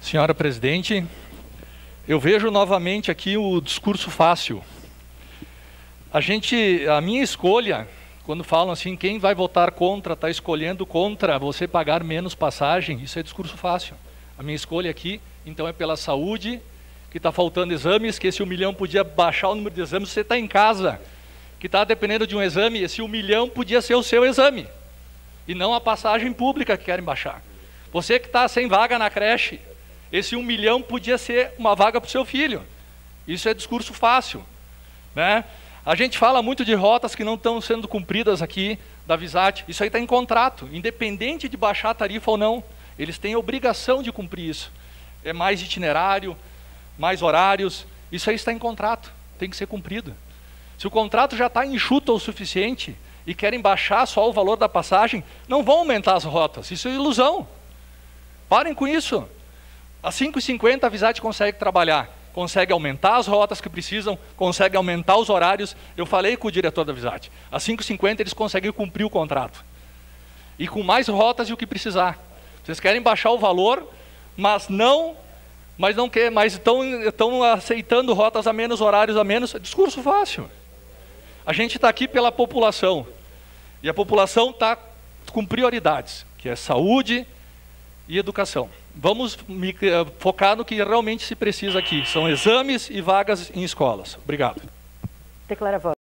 Senhora presidente, eu vejo novamente aqui o discurso fácil. A gente, a minha escolha, quando falam assim, quem vai votar contra, está escolhendo contra você pagar menos passagem, isso é discurso fácil. A minha escolha aqui, então, é pela saúde, que está faltando exames, que esse um milhão podia baixar o número de exames, você está em casa, que está dependendo de um exame, esse um milhão podia ser o seu exame, e não a passagem pública que querem baixar. Você que está sem vaga na creche, esse um milhão podia ser uma vaga para o seu filho. Isso é discurso fácil. Né? A gente fala muito de rotas que não estão sendo cumpridas aqui da Visat. Isso aí está em contrato, independente de baixar a tarifa ou não. Eles têm obrigação de cumprir isso. É mais itinerário, mais horários. Isso aí está em contrato, tem que ser cumprido. Se o contrato já está enxuto o suficiente e querem baixar só o valor da passagem, não vão aumentar as rotas. Isso é ilusão. Parem com isso. A 5,50 a Visat consegue trabalhar, consegue aumentar as rotas que precisam, consegue aumentar os horários. Eu falei com o diretor da Visat. A 5,50 eles conseguem cumprir o contrato. E com mais rotas e o que precisar. Vocês querem baixar o valor, mas não mas não quer, mas estão, estão aceitando rotas a menos, horários a menos. Discurso fácil. A gente está aqui pela população. E a população está com prioridades, que é saúde e educação. Vamos eh, focar no que realmente se precisa aqui. São exames e vagas em escolas. Obrigado. Declara voto.